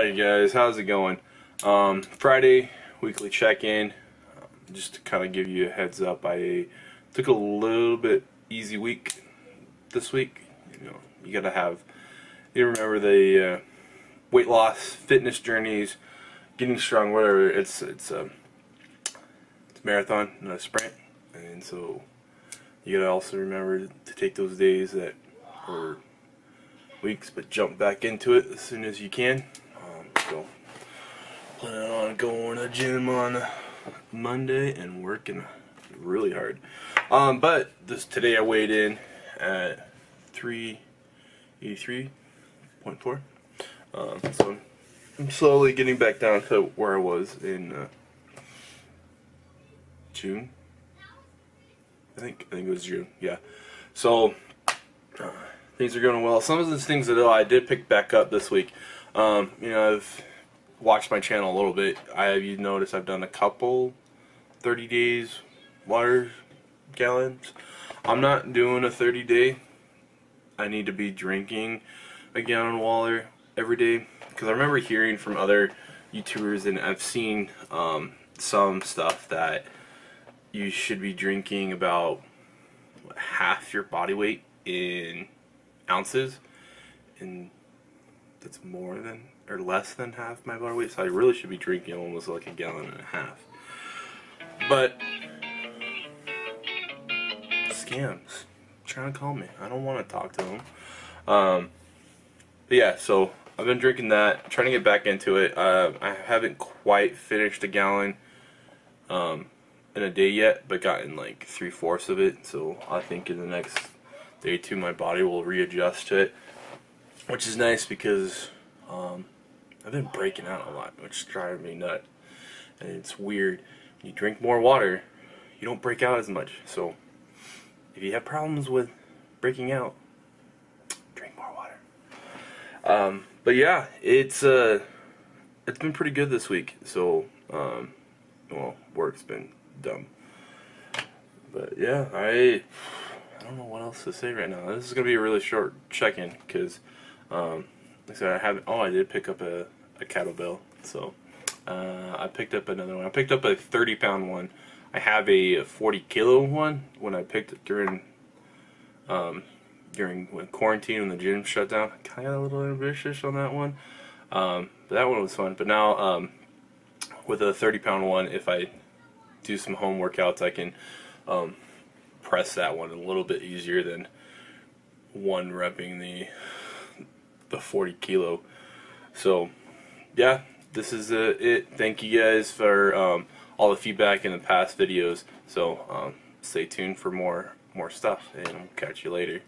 Hey guys, how's it going? Um, Friday weekly check-in. Um, just to kind of give you a heads up, I took a little bit easy week this week. You know, you gotta have. You remember the uh, weight loss, fitness journeys, getting strong, whatever. It's it's a um, it's a marathon, not a sprint, and so you gotta also remember to take those days that or weeks, but jump back into it as soon as you can. So, planning on going to the gym on Monday and working really hard. Um, but this today I weighed in at 383.4. Um, so I'm slowly getting back down to where I was in uh, June. I think I think it was June. Yeah. So uh, things are going well. Some of the things that I did pick back up this week. Um, you know, I've watched my channel a little bit. I have you notice I've done a couple 30 days water gallons. I'm not doing a 30 day. I need to be drinking a gallon of water every day because I remember hearing from other YouTubers and I've seen um, some stuff that you should be drinking about half your body weight in ounces and that's more than or less than half my body weight, so I really should be drinking almost like a gallon and a half. But scams trying to call me. I don't want to talk to them. Um, yeah, so I've been drinking that, trying to get back into it. Uh, I haven't quite finished a gallon um, in a day yet, but gotten like three fourths of it. So I think in the next day or two, my body will readjust to it which is nice because um, I've been breaking out a lot, which is driving me nuts. And it's weird. When you drink more water, you don't break out as much. So if you have problems with breaking out, drink more water. Um, but yeah, it's uh, it's been pretty good this week. So um, well, work's been dumb. But yeah, I I don't know what else to say right now. This is gonna be a really short check-in because um, like I said, I have oh I did pick up a, a kettlebell, so uh, I picked up another one. I picked up a 30 pound one. I have a 40 kilo one when I picked it during um, during when quarantine when the gym shut down. I kind of got a little ambitious on that one, um, but that one was fun. But now um, with a 30 pound one, if I do some home workouts, I can um, press that one a little bit easier than one repping the the 40 kilo. So, yeah, this is uh, it. Thank you guys for um, all the feedback in the past videos. So, um, stay tuned for more more stuff, and we'll catch you later.